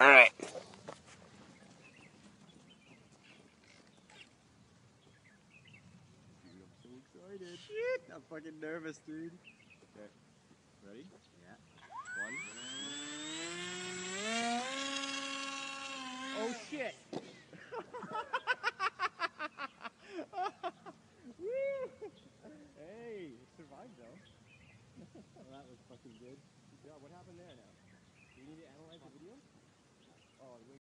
All right. Dude, I'm so excited. Shit, I'm fucking nervous, dude. Okay, ready? Yeah. One. Oh shit! hey, survived though. well, that was fucking good. Yeah. What happened there